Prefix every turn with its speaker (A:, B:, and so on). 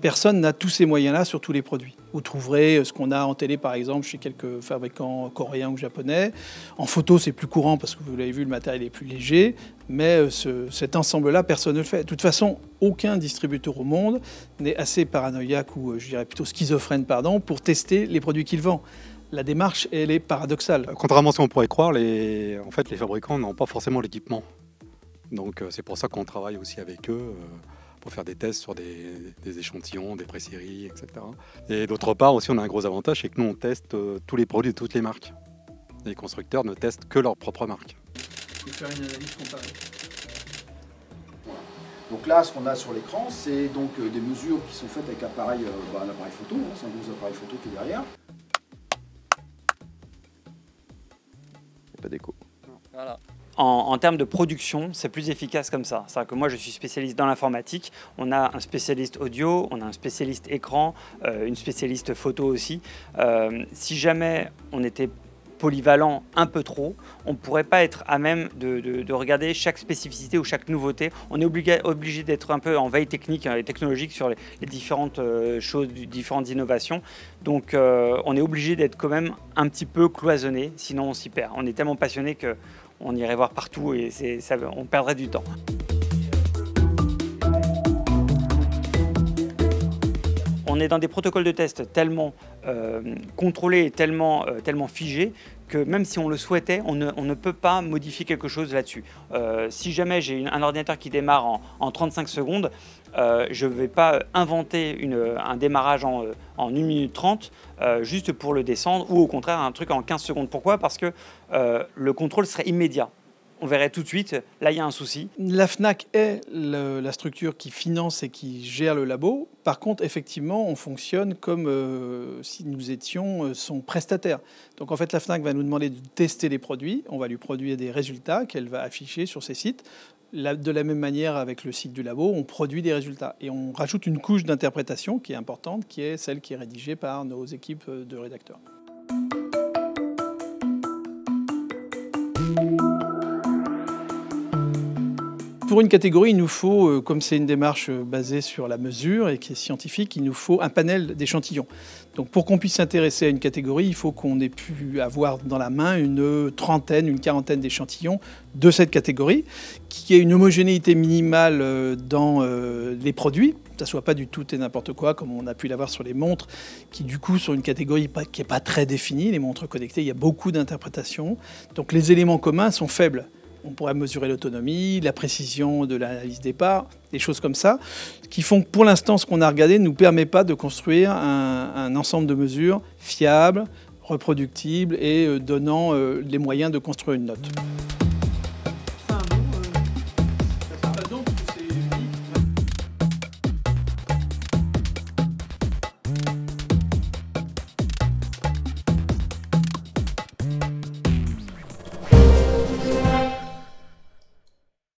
A: Personne n'a tous ces moyens-là sur tous les produits. Vous trouverez ce qu'on a en télé, par exemple, chez quelques fabricants coréens ou japonais. En photo, c'est plus courant parce que vous l'avez vu, le matériel est plus léger. Mais ce, cet ensemble-là, personne ne le fait. De toute façon, aucun distributeur au monde n'est assez paranoïaque ou, je dirais plutôt schizophrène, pardon, pour tester les produits qu'il vend la démarche, elle est paradoxale.
B: Contrairement à ce qu'on pourrait croire, les, en fait, les fabricants n'ont pas forcément l'équipement. Donc c'est pour ça qu'on travaille aussi avec eux pour faire des tests sur des, échantillons, des pré-séries, etc. Et d'autre part aussi, on a un gros avantage, c'est que nous, on teste euh, tous les produits de toutes les marques. Les constructeurs ne testent que leur propre marque.
A: faire une analyse comparée.
C: Donc là, ce qu'on a sur l'écran, c'est donc euh, des mesures qui sont faites avec appareil, euh, bah, un appareil photo, hein, c'est un gros appareil photo qui est derrière.
D: Il n'y a pas d'écho.
E: Voilà en, termes de production, c'est plus efficace comme ça. C'est-à-dire que moi, je suis spécialiste dans l'informatique. On a un spécialiste audio, on a un spécialiste écran, euh, une spécialiste photo aussi. Euh, si jamais on était polyvalent un peu trop, on ne pourrait pas être à même de, regarder chaque spécificité ou chaque nouveauté. On est obligé, d'être un peu en veille technique et technologique sur les, différentes euh, choses, différentes innovations. Donc on est obligé d'être quand même un petit peu cloisonné, sinon on s'y perd. On est tellement passionné que on irait voir partout et on perdrait du temps. On est dans des protocoles de test tellement euh, contrôlés et tellement, euh, tellement figés que même si on le souhaitait, on ne, peut pas modifier quelque chose là-dessus. Euh, si jamais j'ai un ordinateur qui démarre en, 35 secondes, euh, je ne vais pas inventer un démarrage en, 1 minute 30 euh, juste pour le descendre ou au contraire un truc en 15 secondes. Pourquoi? Parce que le contrôle serait immédiat on verrait tout de suite, là il y a un souci.
A: La FNAC est la structure qui finance et qui gère le labo. Par contre, effectivement, on fonctionne comme euh, si nous étions euh, son prestataire. Donc en fait, la FNAC va nous demander de tester les produits, on va lui produire des résultats qu'elle va afficher sur ses sites. de la même manière, avec le site du labo, on produit des résultats. Et on rajoute une couche d'interprétation qui est importante, qui est celle qui est rédigée par nos équipes euh, de rédacteurs. Pour une catégorie, il nous faut, euh, comme c'est une démarche euh, basée sur la mesure et qui est scientifique, il nous faut un panel d'échantillons. Donc pour qu'on puisse s'intéresser à une catégorie, il faut qu'on ait pu avoir dans la main une trentaine, une quarantaine d'échantillons de cette catégorie, qui ait une homogénéité minimale euh, dans les produits, que ça soit pas du tout et n'importe quoi, comme on a pu l'avoir sur les montres, qui du coup sont une catégorie qui n'est pas très définie. Les montres connectées, il y a beaucoup d'interprétations. Donc les éléments communs sont faibles on pourrait mesurer l'autonomie, la précision de l'analyse des des choses comme ça, qui font que pour l'instant, ce qu'on a regardé ne nous permet pas de construire un, ensemble de mesures fiables, reproductibles et euh, donnant euh, les moyens de construire une note.